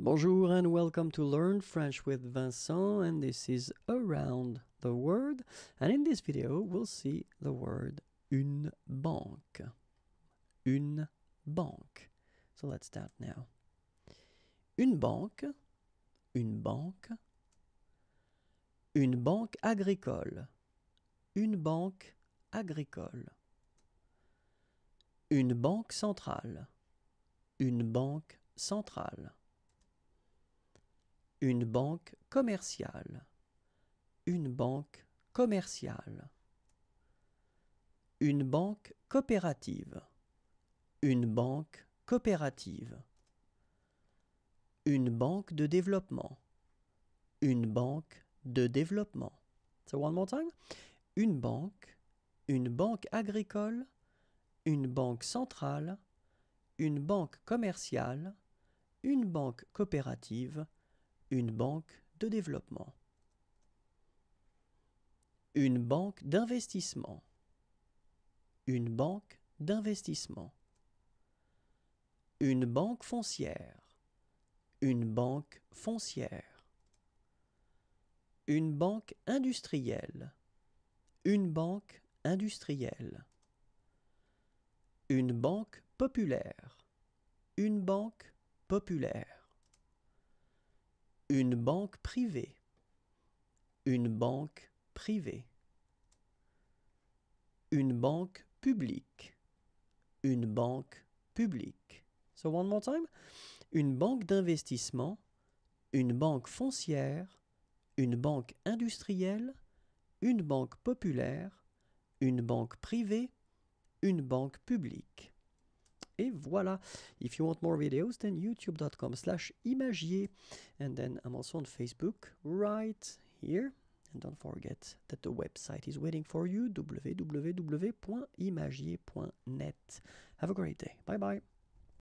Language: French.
Bonjour and welcome to Learn French with Vincent and this is Around the Word and in this video we'll see the word une banque. Une banque. So let's start now. Une banque, une banque, une banque agricole, une banque agricole, une banque centrale, une banque centrale une banque commerciale, une banque commerciale, une banque coopérative, une banque coopérative, une banque de développement, une banque de développement. Une banque, une banque agricole, une banque centrale, une banque commerciale, une banque coopérative, une banque de développement. Une banque d'investissement. Une banque d'investissement. Une banque foncière. Une banque foncière. Une banque industrielle. Une banque industrielle. Une banque populaire. Une banque populaire. Une banque privée. Une banque privée. Une banque publique. Une banque publique. So one more time. Une banque d'investissement. Une banque foncière. Une banque industrielle. Une banque populaire. Une banque privée. Une banque publique. Et voilà. If you want more videos, then youtube.com slash imagier. And then I'm also on Facebook right here. And don't forget that the website is waiting for you, www.imagier.net. Have a great day. Bye bye.